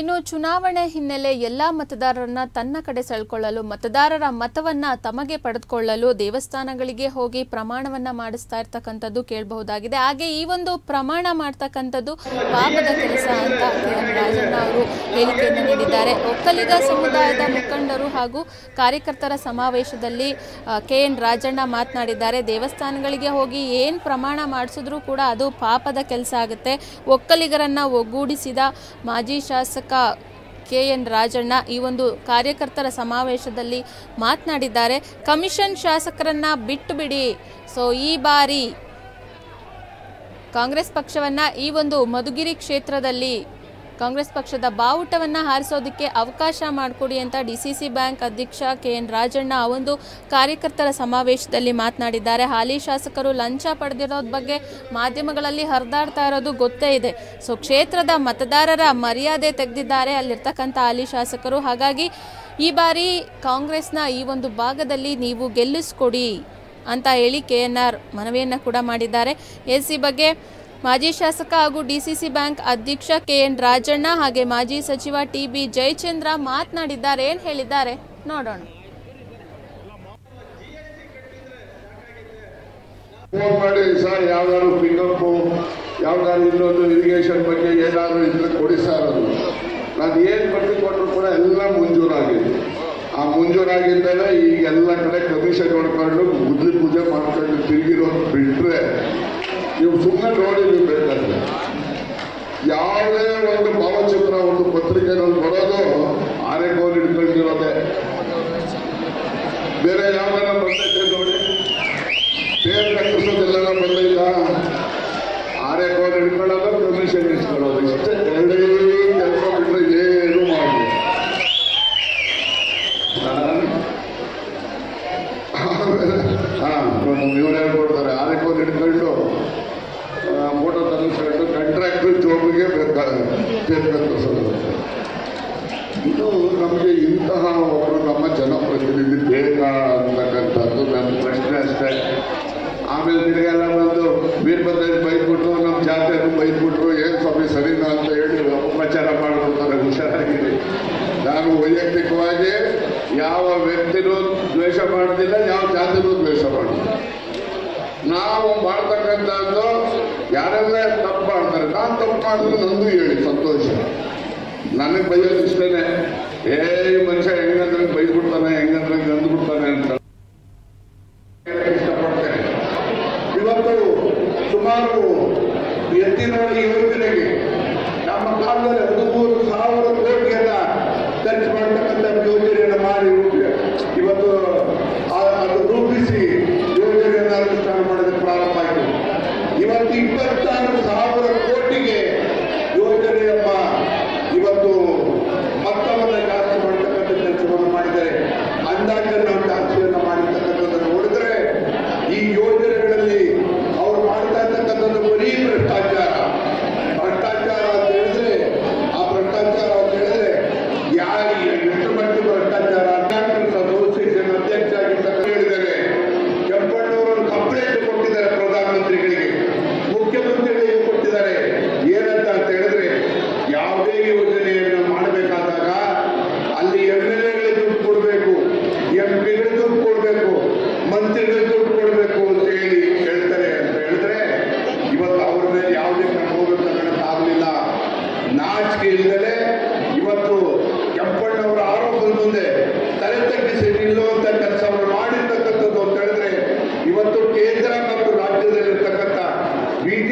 ಇನ್ನು ಚುನಾವಣೆ ಹಿನ್ನೆಲೆ ಎಲ್ಲ ಮತದಾರರನ್ನ ತನ್ನ ಕಡೆ ಸೆಳ್ಕೊಳ್ಳಲು, ಮತದಾರರ ಮತವನ್ನ ತಮಗೆ ಪಡೆದುಕೊಳ್ಳಲು ದೇವಸ್ಥಾನಗಳಿಗೆ ಹೋಗಿ ಪ್ರಮಾಣವನ್ನ ಮಾಡಿಸ್ತಾ ಇರ್ತಕ್ಕಂಥದ್ದು ಕೇಳಬಹುದಾಗಿದೆ. ಹಾಗೆ ಈ ಒಂದು ಪ್ರಮಾಣ ಮಾಡ್ತಕ್ಕಂಥದ್ದು ಪಾಪದ ಕೆಲಸ ಅಂತ ಕೆ. ರಾಜಣ್ಣ ಅವರು ಹೇಳಿಕೆಯನ್ನು ನೀಡಿದ್ದಾರೆ. ಒಕ್ಕಲಿಗ ಸಮುದಾಯದ ಮುಖಂಡರು ಹಾಗೂ ಕಾರ್ಯಕರ್ತರ ಸಮಾವೇಶದಲ್ಲಿ ಕೆ. ಎನ್. ರಾಜಣ್ಣ ಮಾತನಾಡಿದ್ದಾರೆ. ದೇವಸ್ಥಾನಗಳಿಗೆ ಹೋಗಿ ಏನು ಪ್ರಮಾಣ ಮಾಡಿಸಿದ್ರು ಕೂಡ ಅದು ಪಾಪದ ಕೆಲಸ ಆಗುತ್ತೆ. ಒಕ್ಕಲಿಗರನ್ನ ಒಗ್ಗೂಡಿಸಿದ ಮಾಜಿ ಶಾಸಕ ಕೆ ಎನ್ ರಾಜಣ್ಣ ಈ ಒಂದು ಕಾರ್ಯಕರ್ತರ ಸಮಾವೇಶದಲ್ಲಿ ಮಾತನಾಡಿದ್ದಾರೆ. ಕಮಿಷನ್ ಶಾಸಕರನ್ನ ಬಿಟ್ಟು ಬಿಡಿ. ಸೊ ಈ ಬಾರಿ ಕಾಂಗ್ರೆಸ್ ಪಕ್ಷವನ್ನ ಈ ಒಂದು ಮಧುಗಿರಿ ಕ್ಷೇತ್ರದಲ್ಲಿ ಕಾಂಗ್ರೆಸ್ ಪಕ್ಷದ ಬಾವುಟವನ್ನು ಹಾರಿಸೋದಕ್ಕೆ ಅವಕಾಶ ಮಾಡಿಕೊಡಿ ಅಂತ ಡಿಸಿಸಿ ಬ್ಯಾಂಕ್ ಅಧ್ಯಕ್ಷ ಕೆ ಎನ್ ರಾಜಣ್ಣ ಒಂದು ಕಾರ್ಯಕರ್ತರ ಸಮಾವೇಶದಲ್ಲಿ ಮಾತನಾಡಿದ್ದಾರೆ. ಹಾಲಿ ಶಾಸಕರು ಲಂಚ ಪಡೆದಿರೋದ್ ಬಗ್ಗೆ ಮಾಧ್ಯಮಗಳಲ್ಲಿ ಹರಿದಾಡ್ತಾ ಇರೋದು ಗೊತ್ತೇ ಇದೆ. ಸೊ, ಕ್ಷೇತ್ರದ ಮತದಾರರ ಮರ್ಯಾದೆ ತೆಗೆದಿದ್ದಾರೆ ಅಲ್ಲಿರ್ತಕ್ಕಂಥ ಹಾಲಿ ಶಾಸಕರು. ಹಾಗಾಗಿ ಈ ಬಾರಿ ಕಾಂಗ್ರೆಸ್ನ ಈ ಒಂದು ಭಾಗದಲ್ಲಿ ನೀವು ಗೆಲ್ಲಿಸ್ಕೊಡಿ ಅಂತ ಹೇಳಿ ಕೆ ಎನ್ ಆರ್ ಮನವಿಯನ್ನು ಕೂಡ ಮಾಡಿದ್ದಾರೆ. ಎಸ್ ಬಗ್ಗೆ ಮಾಜಿ ಶಾಸಕ ಹಾಗೂ ಡಿಸಿಸಿ ಬ್ಯಾಂಕ್ ಅಧ್ಯಕ್ಷ ಕೆ ಎನ್ ರಾಜಣ್ಣ ಹಾಗೆ ಮಾಜಿ ಸಚಿವ ಟಿ ಬಿ ಜಯಚಂದ್ರ ಮಾತನಾಡಿದ್ದಾರೆ ಏನು ಹೇಳಿದ್ದಾರೆ ನೋಡೋಣ. ಫೋನ್ ಮಾಡಿ, ಸರ್, ಯಾವ್ದಾದ್ರು ಪಿಕಪ್ ಯಾವ್ದಾದ್ರು ಇನ್ನೊಂದು ಇರಿಗೇಷನ್ ಬಗ್ಗೆ ಏನಾದ್ರು ಇದ್ರೆ ಕೊಡಿ ಸರ್ ಅದು ನಾನು ಏನ್ ಬರ್ತಿ ಕೊಟ್ಟರು ಕೂಡ ಎಲ್ಲ ಮಂಜೂರಾಗಿದೆ. ಆ ಮುಂಜೂರಾಗಿದ್ದಾಗ ಈಗ ಎಲ್ಲ ಕಡೆ ಕಮಿಷನ್ ನೋಡ್ಕೊಂಡು ಬುದ್ಧಿ ಪೂಜೆ ಮಾಡ್ಕೊಂಡು ತಿರುಗಿರೋ ಬಿಟ್ರೆ ನೀವು ಸುಮ್ಮನೆ ನೋಡಿ ನೀವು ಯಾವುದೇ ಒಂದು ಭಾವಚಿತ್ರ, ಒಂದು ಪತ್ರಿಕೆನಲ್ಲಿ ಬರೋದು ಆನೆ ಆರೆಗೋಲ್ ಹಿಡ್ಕೊಂಡಿರೋದೆ. ಬೇರೆ ಯಾವ್ದಾರ ಪತ್ರಿಕೆ ನೋಡಿ ಬೇರೆ ಕಟ್ಟಿಸೋದೆಲ್ಲ ಬಂದಿಲ್ಲ ಆರೆ ಕೋಲ್ ಹಿಡ್ಕೊಳ್ಳೋದು ಕಮಿಷನ್ ಇಸ್ಕೊಳ್ಳೋದು ಇಷ್ಟೇ ಎರಡೇ ಕೆಲಸ ಬಿಟ್ಟರೆ ಏನು ಮಾಡಿ ಹಾ ಇವ್ರು ಹೇಳ್ಕೊಡ್ತಾರೆ ಆರೆ ಕೋಲ್ ಹಿಡ್ಕೊಂಡು ಫೋಟೋ ತರಿಸ್ಕೊಂಡು ಕಾಂಟ್ರಾಕ್ಟರ್ ಇದು ನಮಗೆ ಇಂತಹ ಒಬ್ಬರು ನಮ್ಮ ಜನಪ್ರತಿನಿಧಿ ಬೇಕಾ ಅಂತಕ್ಕಂಥದ್ದು ನನ್ನ ಪ್ರಶ್ನೆ ಅಷ್ಟೇ. ಆಮೇಲೆ ತಿರುಗೆಲ್ಲ ಬಂದು ವೀರಭದ್ರನ ಬೈದ್ಬಿಟ್ರು, ನಮ್ಮ ಜಾತಿಯನ್ನು ಬೈದ್ಬಿಟ್ರು, ಏನು ಸ್ವಾಮಿ ಸರಿನಾ ಅಂತ ಹೇಳಿ ಉಪಚಾರ ಮಾಡಿಬಿಡ್ತಾರೆ, ಹುಷಾರಾಗಿರಿ. ನಾನು ವೈಯಕ್ತಿಕವಾಗಿ ಯಾವ ವ್ಯಕ್ತಿನೂ ದ್ವೇಷ ಮಾಡೋದಿಲ್ಲ, ಯಾವ ಜಾತಿನೂ ದ್ವೇಷ ಮಾಡೋದಿಲ್ಲ. ನಾವು ಮಾಡ್ತಕ್ಕಂಥದ್ದು ಯಾರೆಲ್ಲ ತಪ್ಪು ಮಾಡ್ತಾರೆ, ನಾನು ತಪ್ಪು ಮಾಡಿದ್ರೆ ನಂದು ಹೇಳಿ, ಸಂತೋಷ. ನನಗೆ ಬೈಯೋದು ಇಷ್ಟೇನೆ. ಏ ಮನುಷ್ಯ ಹೆಂಗಂದ್ರೆ ಬೈದ್ಬಿಡ್ತಾನೆ, ಹೆಂಗಂದ್ರೆ ಹಿಂಗೆ ಅಂದ್ಬಿಡ್ತಾನೆ ಅಂತ ಇವತ್ತು ಸುಮಾರು ಎತ್ತಿನ ಯೋಜನೆಗೆ ನಮ್ಮ ಕಾಲದಲ್ಲಿ ಹದಿಮೂರು ಸಾವಿರ ಕೋಟಿಯನ್ನ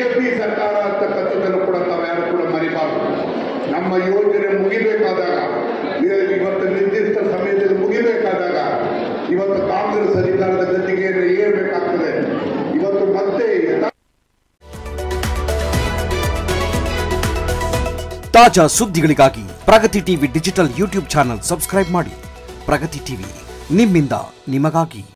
ಬಿಜೆಪಿ ಸರ್ಕಾರ ಅಂತಕ್ಕಂಥದ್ದನ್ನು ಕೂಡ ತಾವ್ಯಾರು ಕೂಡ ಮರಿಬಾರದು. ನಮ್ಮ ಯೋಜನೆ ಮುಗಿಬೇಕಾದಾಗ ಇವತ್ತು ನಿರ್ದಿಷ್ಟ ಸಮಯದಲ್ಲಿ ಮುಗಿಬೇಕಾದಾಗ, ಇವತ್ತು ಕಾಂಗ್ರೆಸ್ ಅಧಿಕಾರದ ಗದ್ದಿಗೆ ಏರ್ಬೇಕಾಗ್ತದೆ. ಇವತ್ತು ಮತ್ತೆ ತಾಜಾ ಸುದ್ದಿಗಳಿಗಾಗಿ Pragati TV digital YouTube channel subscribe ಮಾಡಿ. ಪ್ರಗತಿ ಟಿವಿ ನಿಮ್ಮಿಂದ ನಿಮಗಾಗಿ.